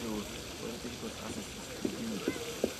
就，我 what is difficult.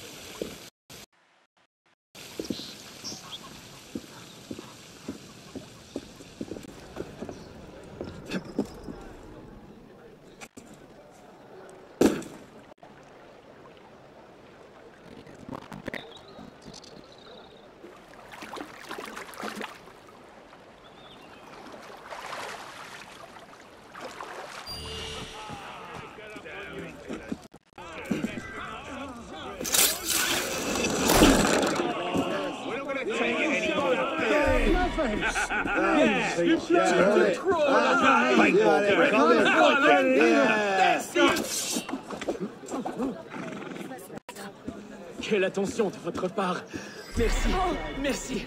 Quelle attention de votre part. Merci, merci.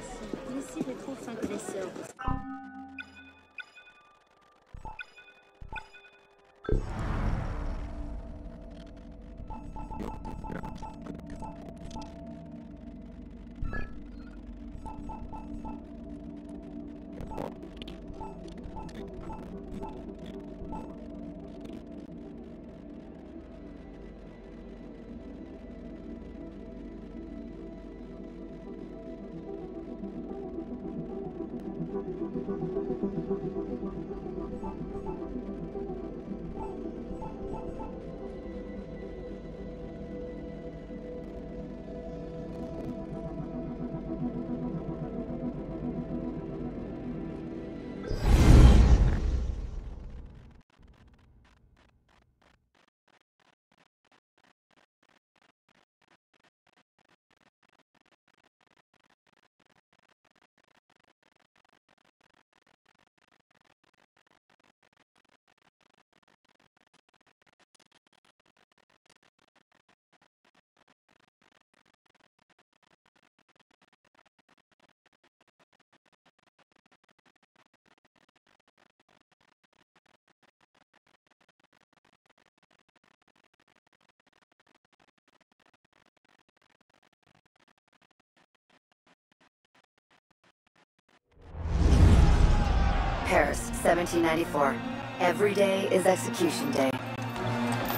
Paris, 1794. Every day is execution day.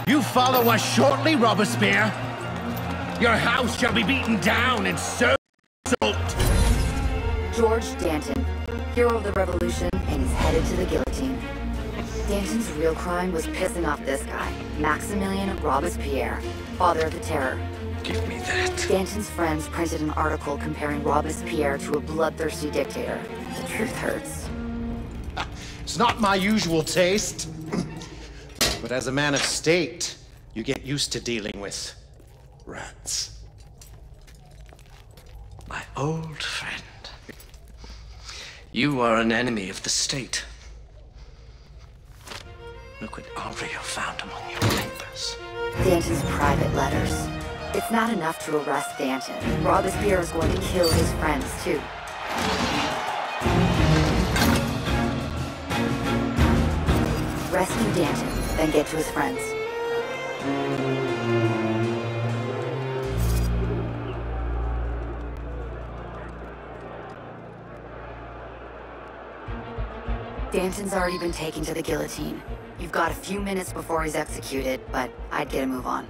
You follow us shortly, Robespierre. Your house shall be beaten down and so salt. George Danton, hero of the revolution, and he's headed to the guillotine. Danton's real crime was pissing off this guy, Maximilian Robespierre, father of the terror. Give me that. Danton's friends printed an article comparing Robespierre to a bloodthirsty dictator. The truth hurts. It's not my usual taste. but as a man of state, you get used to dealing with rats. My old friend. You are an enemy of the state. Look what Henriot found among your papers. Danton's private letters. It's not enough to arrest Danton. Robespierre is going to kill his friends, too. Rescue Danton, then get to his friends. Danton's already been taken to the guillotine. You've got a few minutes before he's executed, but I'd get a move on.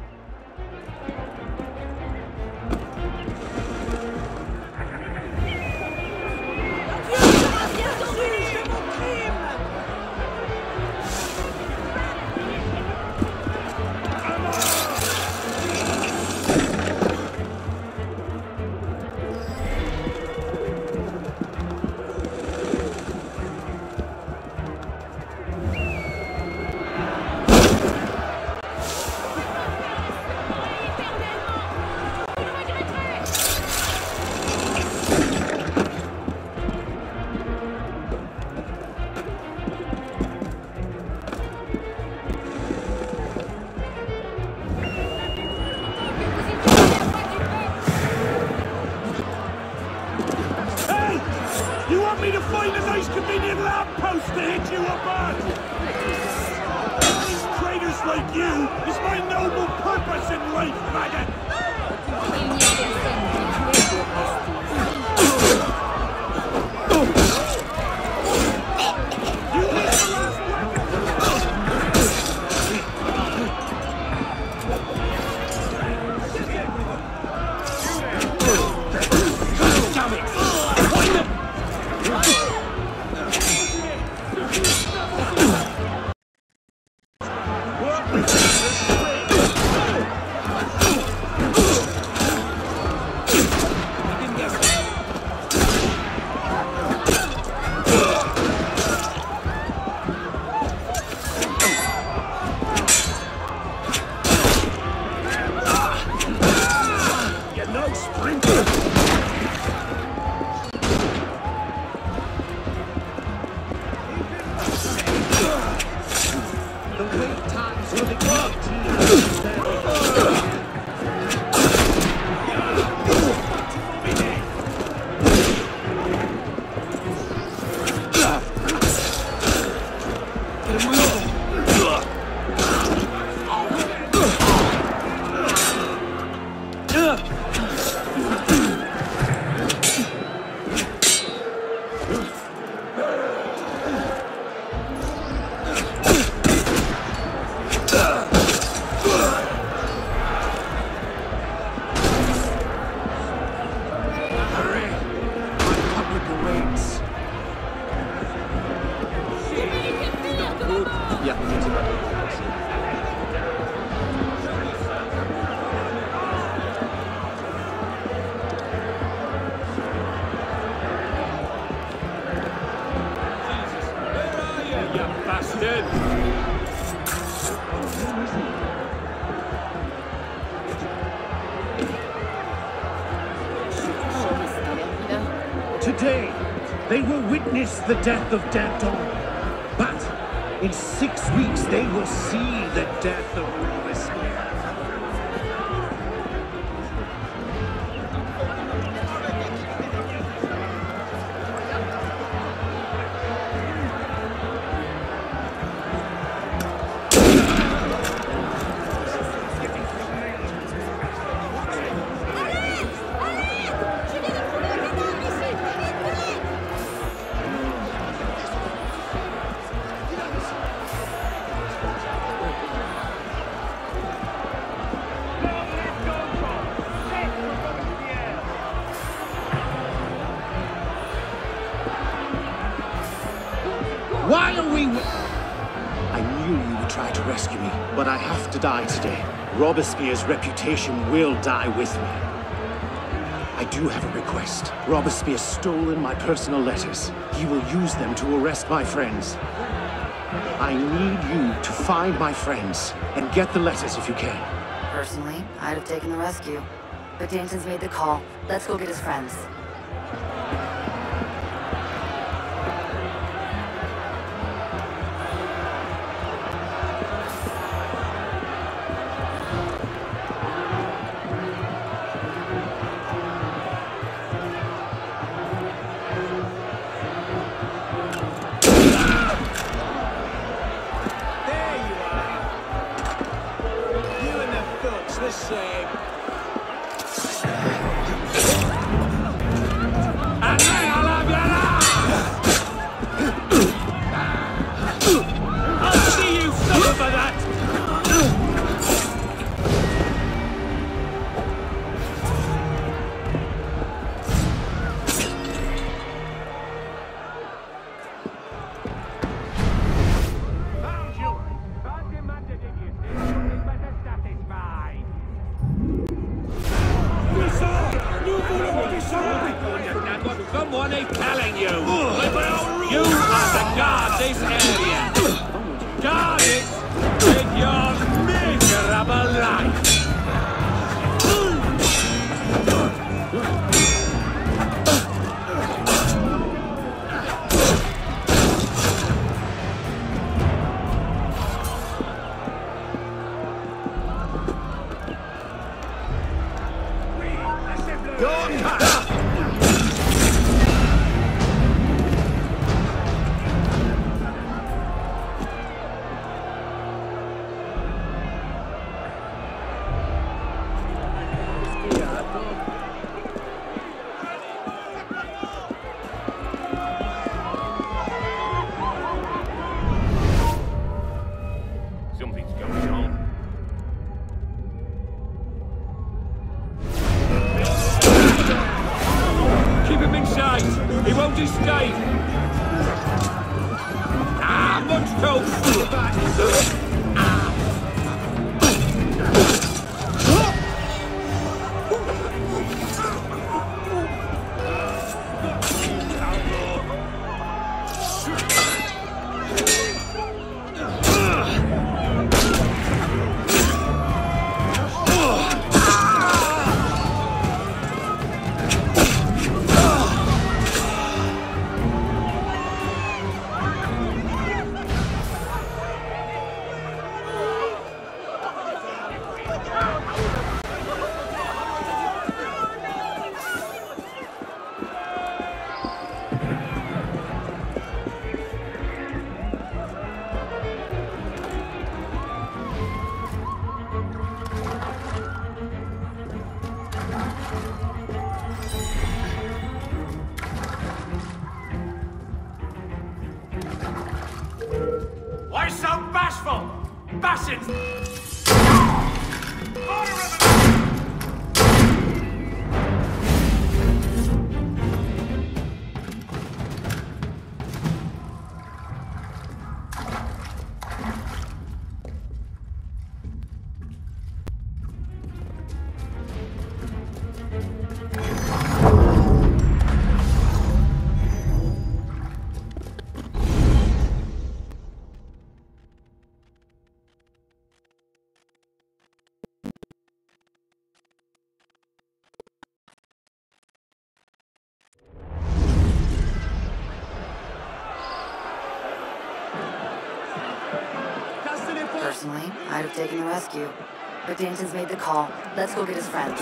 The death of Danton. But in six weeks, they will see the death of try to rescue me, but I have to die today. Robespierre's reputation will die with me. I do have a request. Robespierre stolen my personal letters. He will use them to arrest my friends. I need you to find my friends and get the letters if you can. Personally, I'd have taken the rescue. But Danton's made the call. Let's go get his friends. rescue. But Danton's made the call. Let's go get his friends.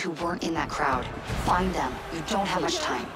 who weren't in that crowd. Find them. You don't have much time.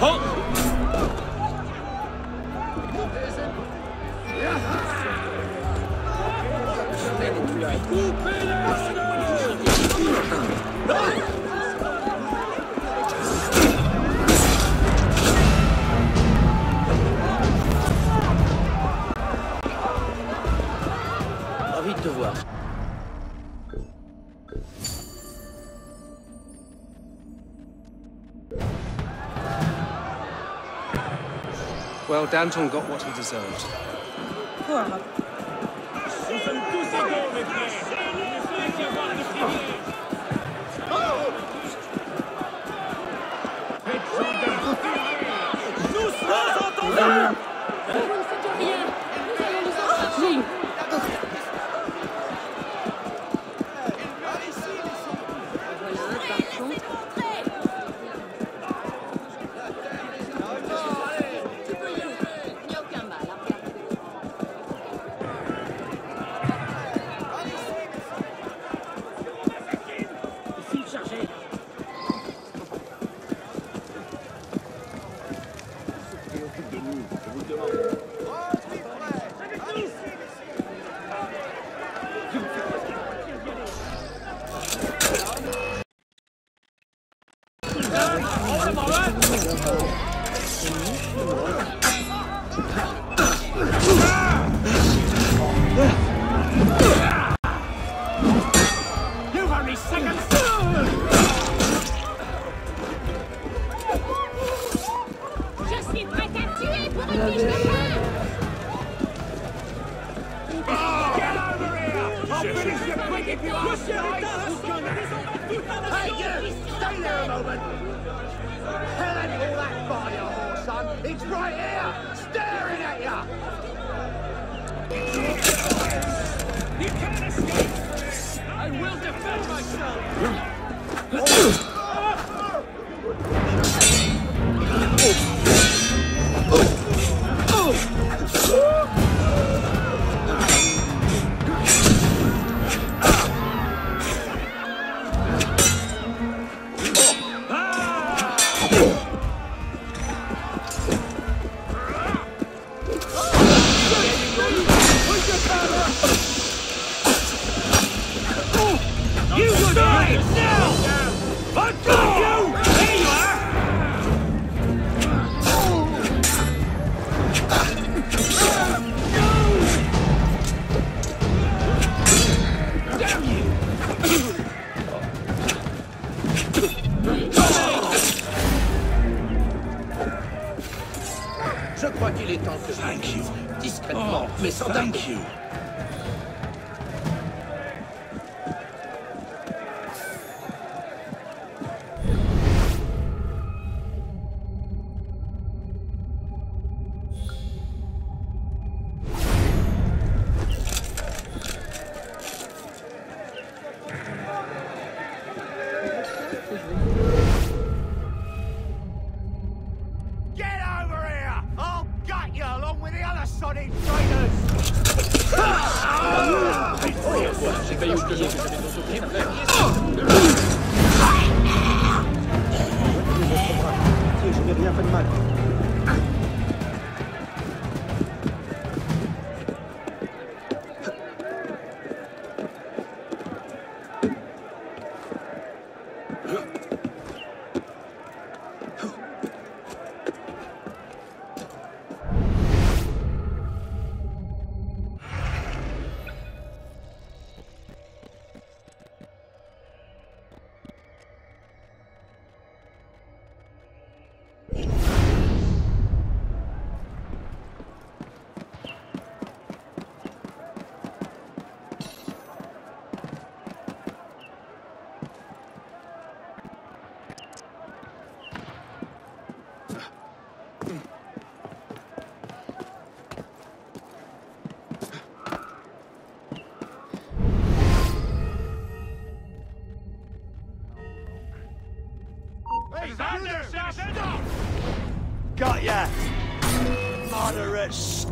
Oh well, Danton got what he deserved. Poor Stay there a moment. Hell ain't all that far, you whore, son. It's right here, staring at you. You can't escape. I will defend myself.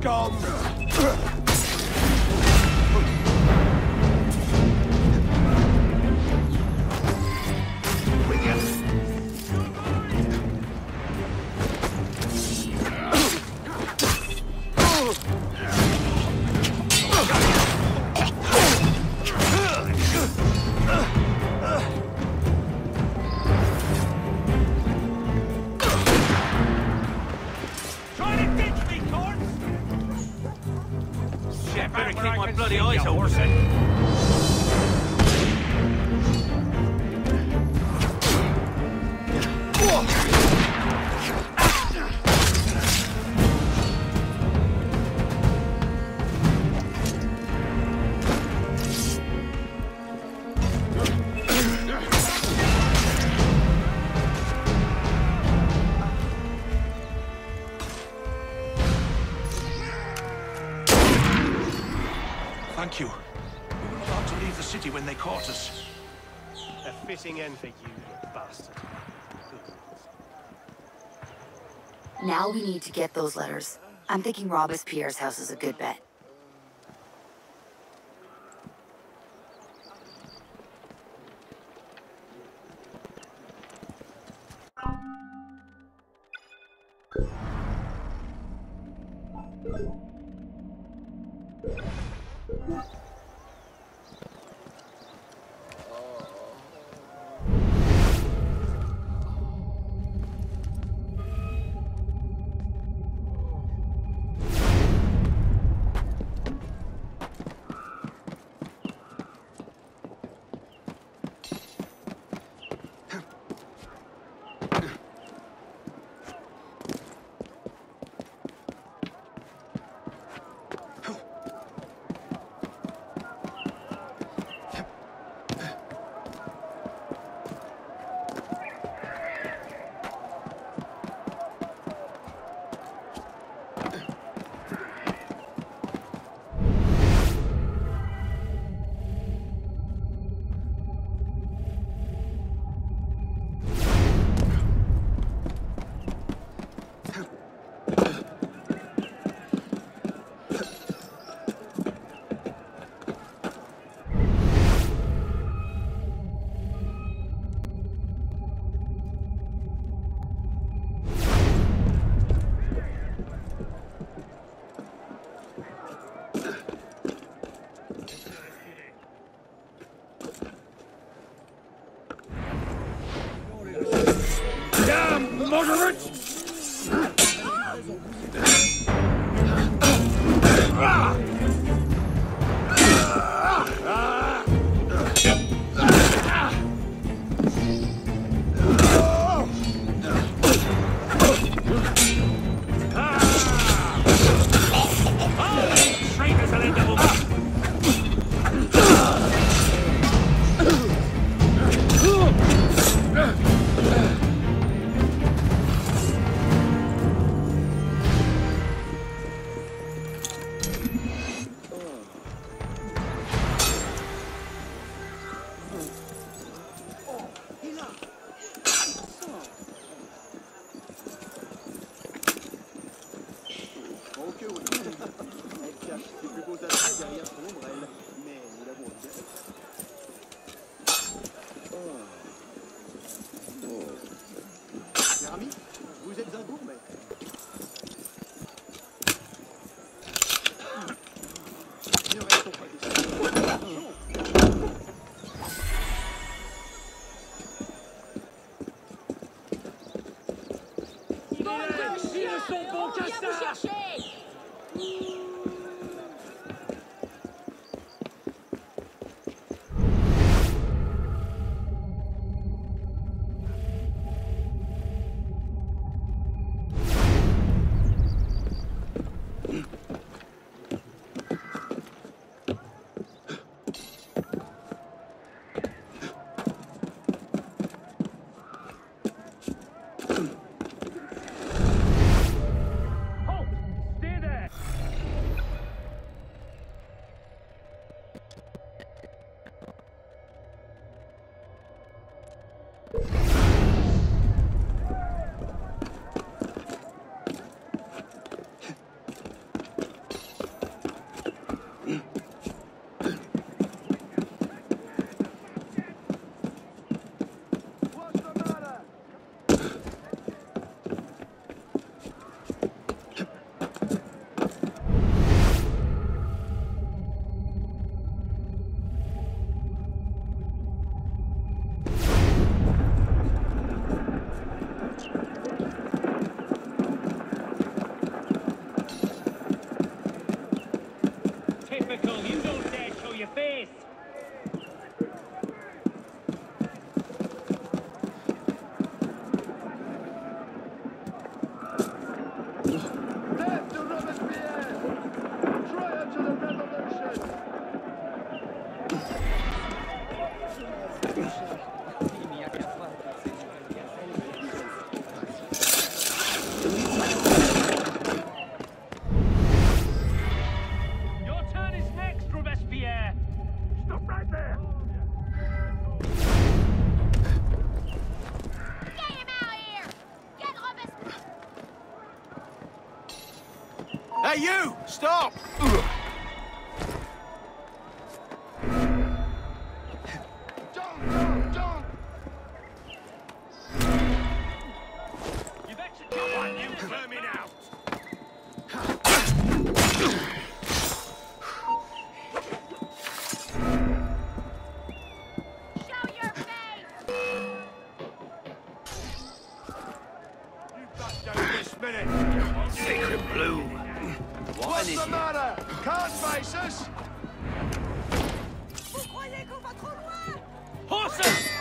scum! Thank you. We were allowed to leave the city when they caught us. A fitting end for you, you bastard. Now we need to get those letters. I'm thinking Robespierre's house is a good bet. Ah.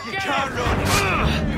You can't him. run.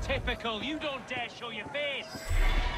Typical, you don't dare show your face!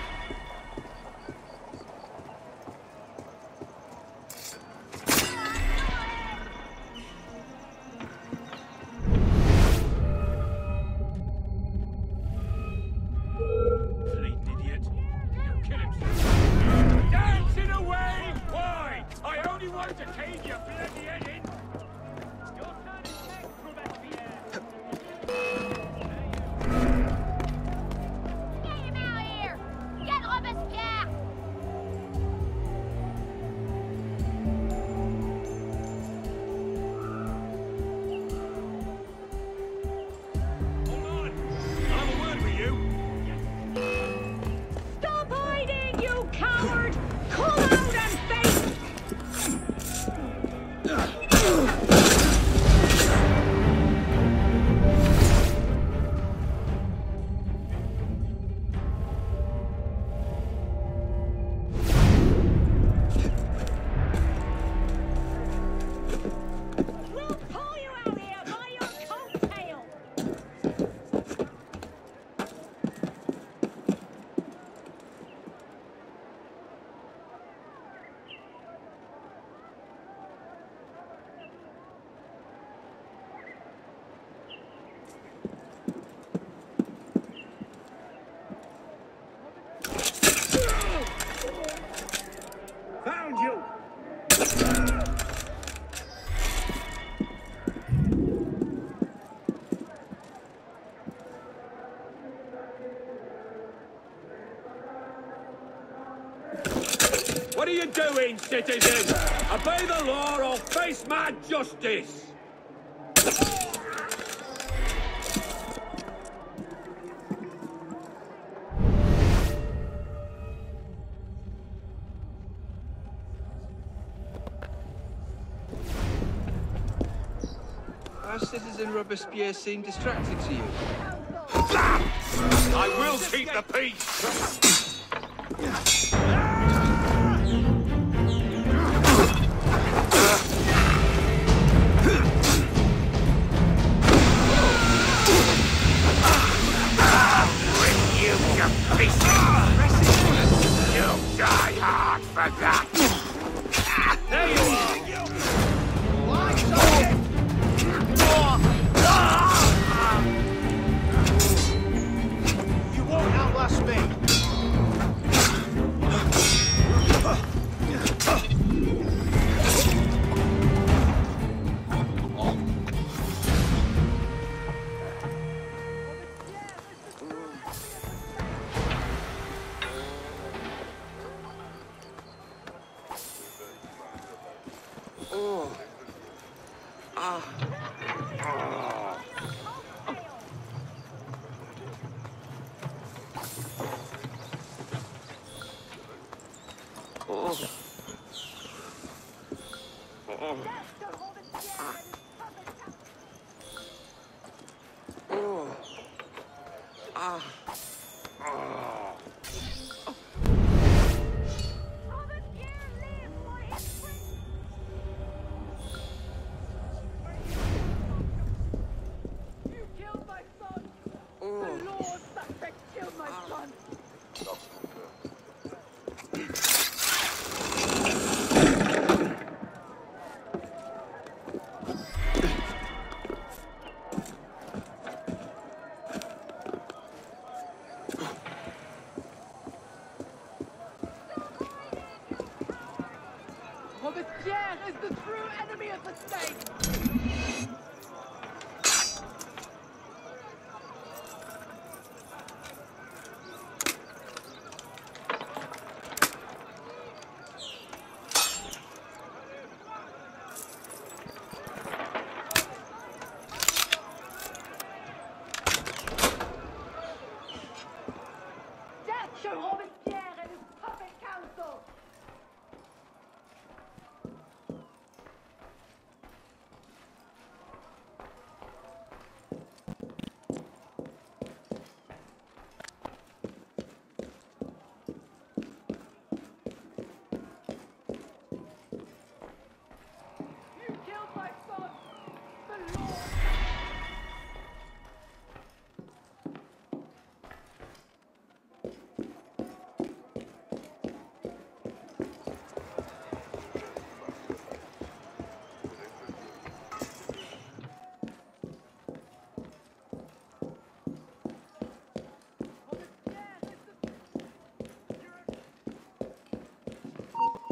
citizen. Obey the law or face my justice. Our citizen Robespierre seemed distracted to you. I will keep the peace! You die hard for that.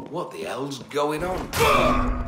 What the hell's going on?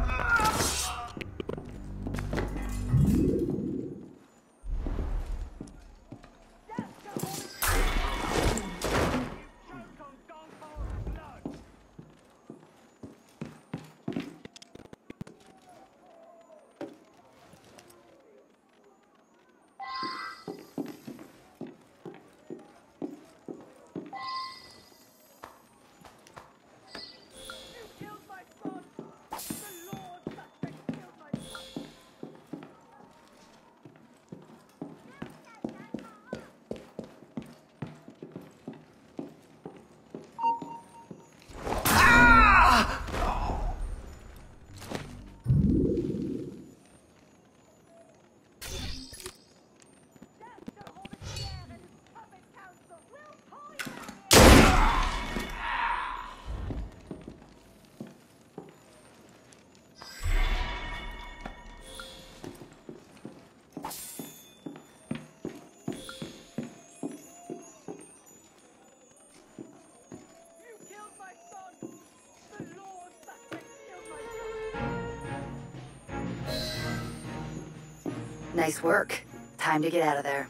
Nice work. Time to get out of there.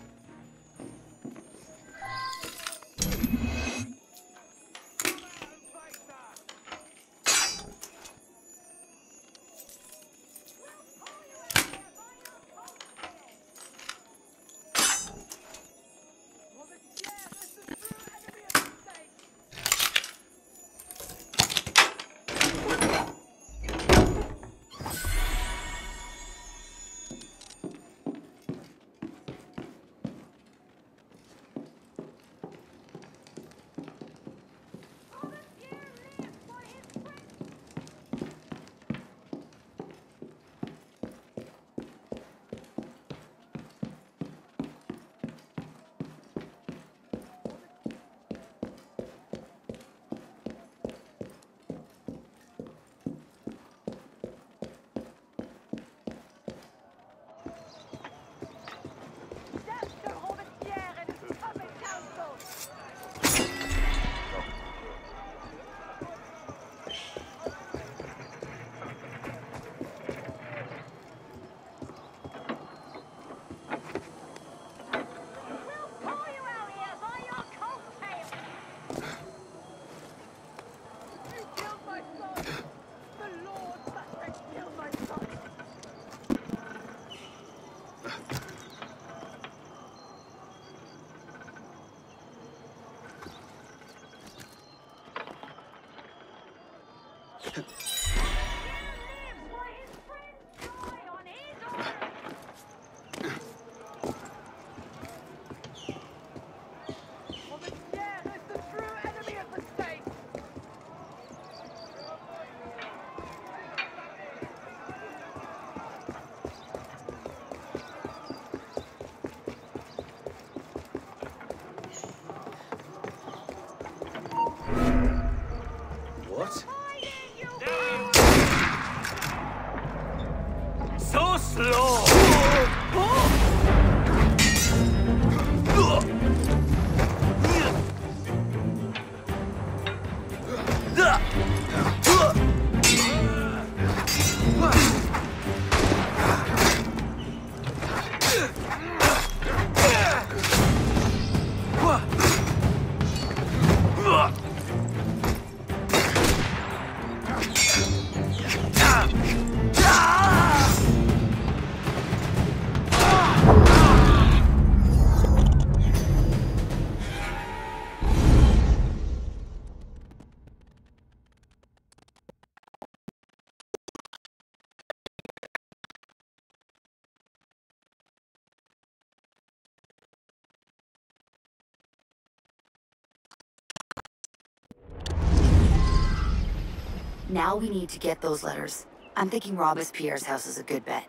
Now we need to get those letters. I'm thinking Robespierre's house is a good bet.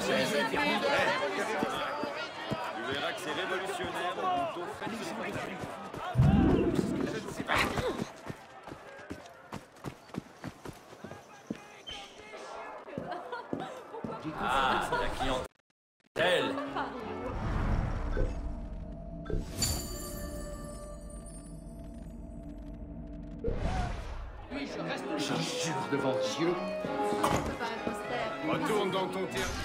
Tu verras que c'est révolutionnaire ou plutôt fascinant. Ah, la clientèle J'en jure devant Dieu. Retourne dans ton terrain.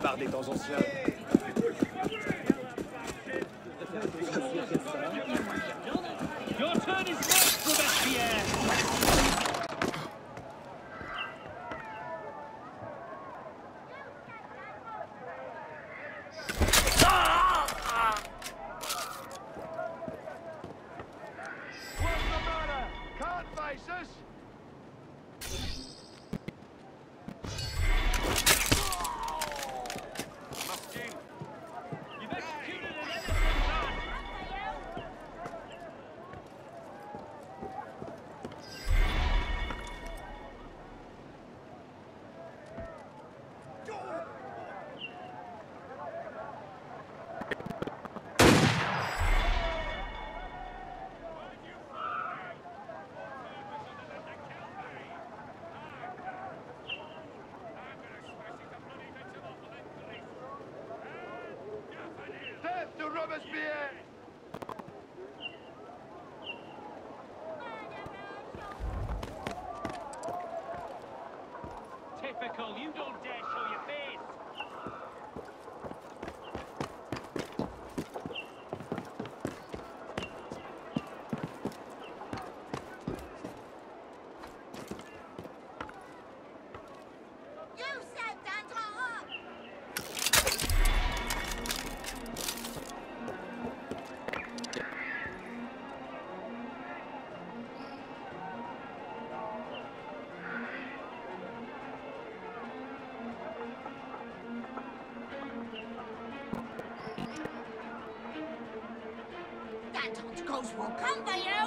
par des temps anciens. Michael, you don't angels will come by you.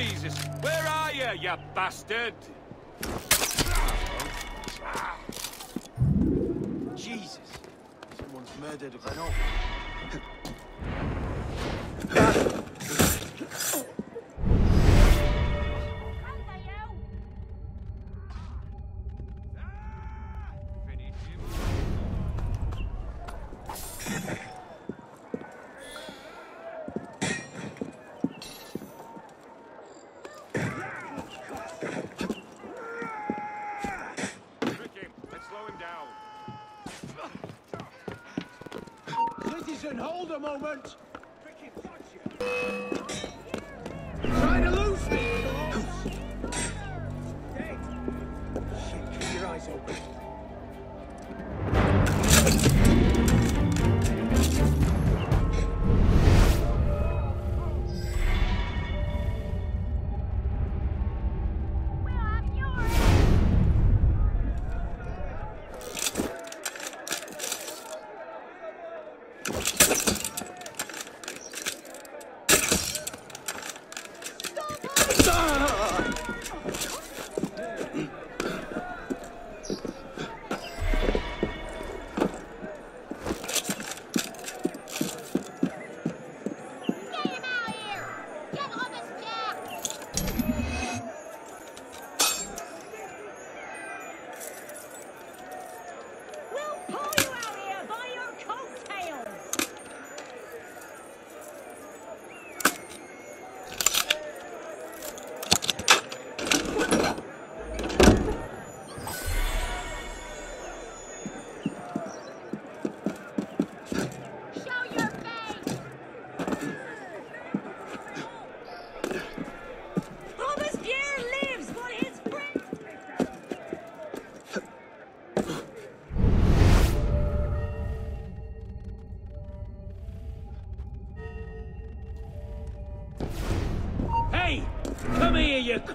Jesus! Where are you, you bastard? Jesus! Someone's murdered a... I know. Moment!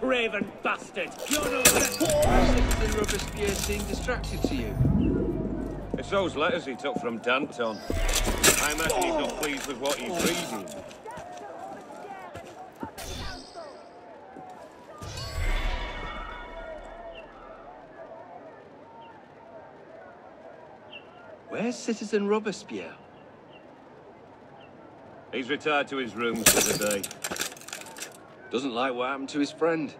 Craven bastard! You're no Citizen Robespierre seem distracted to you. It's those letters he took from Danton. I imagine he's not pleased with what he's reading. Where's Citizen Robespierre? He's retired to his rooms for the day. Doesn't like what happened to his friend.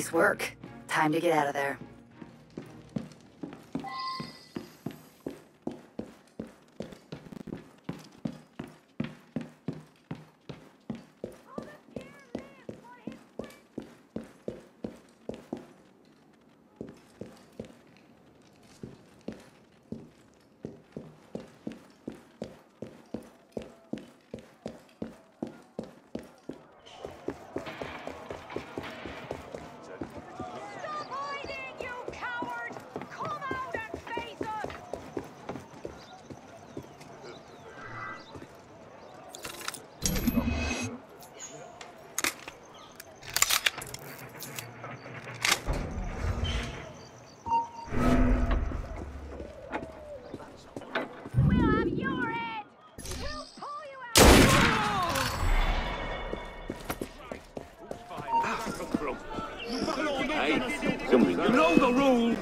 Nice work. Time to get out of there. rule.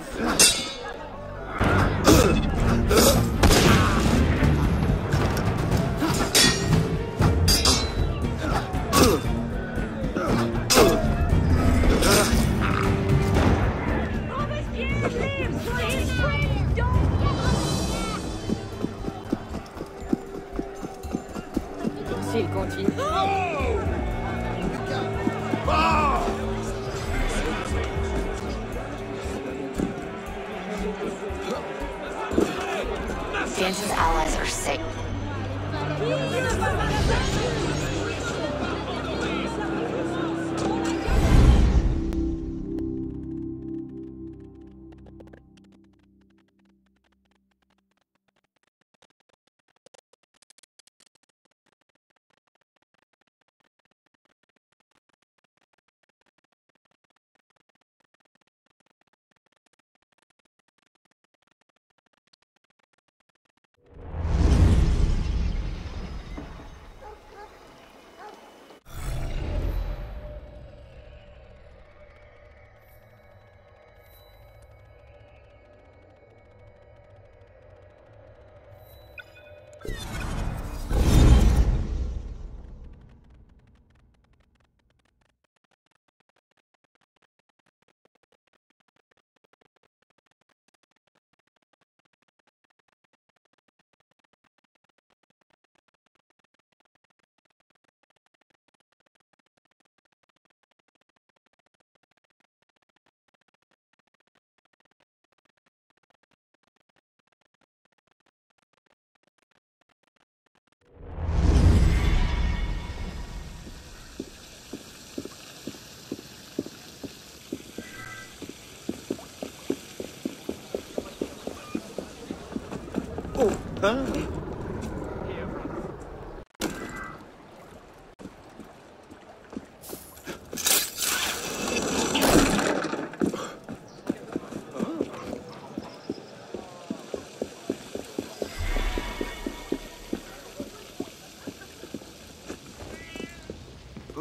Good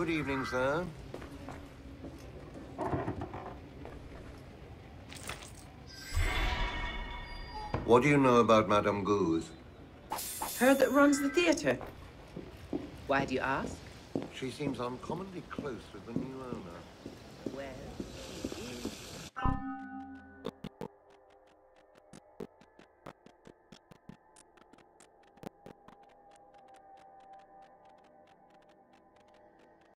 evening, sir. What do you know about Madame Gouze? Her that runs the theatre. Why do you ask? She seems uncommonly close with the new.